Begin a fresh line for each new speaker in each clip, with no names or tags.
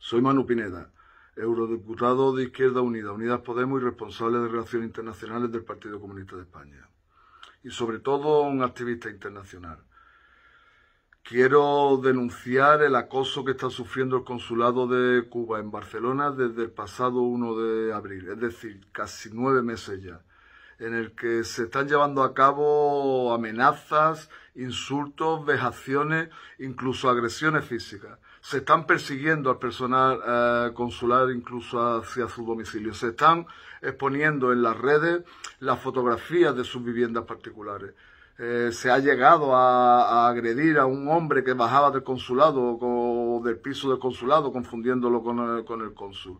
Soy Manu Pineda, eurodiputado de Izquierda Unida, Unidas Podemos y responsable de Relaciones Internacionales del Partido Comunista de España. Y sobre todo un activista internacional. Quiero denunciar el acoso que está sufriendo el consulado de Cuba en Barcelona desde el pasado 1 de abril, es decir, casi nueve meses ya, en el que se están llevando a cabo amenazas, insultos, vejaciones, incluso agresiones físicas. Se están persiguiendo al personal eh, consular incluso hacia su domicilio. Se están exponiendo en las redes las fotografías de sus viviendas particulares. Eh, se ha llegado a, agredir a un hombre que bajaba del consulado o del piso del consulado, confundiéndolo con el, con el cónsul.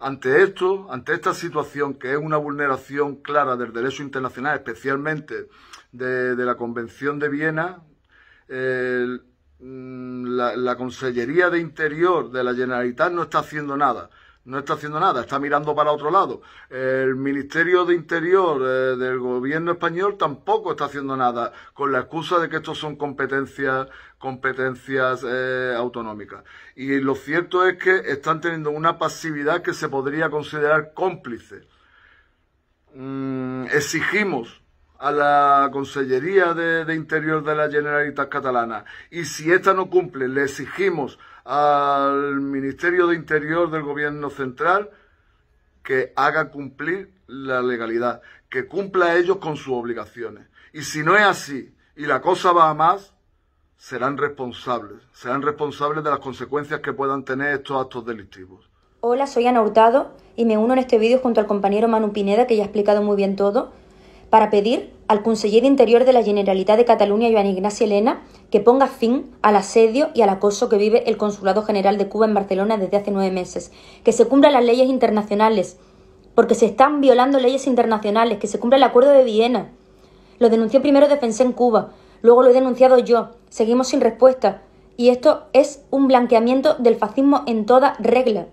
Ante esto, ante esta situación que es una vulneración clara del derecho internacional, especialmente de, la Convención de Viena, mm, la, la Consellería de Interior de la Generalitat no está haciendo nada no está haciendo nada, está mirando para otro lado. El Ministerio de Interior eh, del gobierno español tampoco está haciendo nada, con la excusa de que estos son competencias, competencias eh, autonómicas. Y lo cierto es que están teniendo una pasividad que se podría considerar cómplice. Mm, exigimos a la Consellería de, Interior de la Generalitat Catalana y si esta no cumple, le exigimos al Ministerio de Interior del Gobierno Central que haga cumplir la legalidad, que cumpla ellos con sus obligaciones. Y si no es así y la cosa va a más, serán responsables, serán responsables de las consecuencias que puedan tener estos actos delictivos.
Hola, soy Ana Hurtado y me uno en este vídeo junto al compañero Manu Pineda, que ya ha explicado muy bien todo para pedir al conseller Interior de la Generalitat de Cataluña, Joan Ignacio Elena, que ponga fin al asedio y al acoso que vive el Consulado General de Cuba en Barcelona desde hace nueve meses, que se cumplan las leyes internacionales, porque se están violando leyes internacionales, que se cumpla el Acuerdo de Viena. Lo denunció primero Defensa en Cuba, luego lo he denunciado yo, seguimos sin respuesta, y esto es un blanqueamiento del fascismo en toda regla.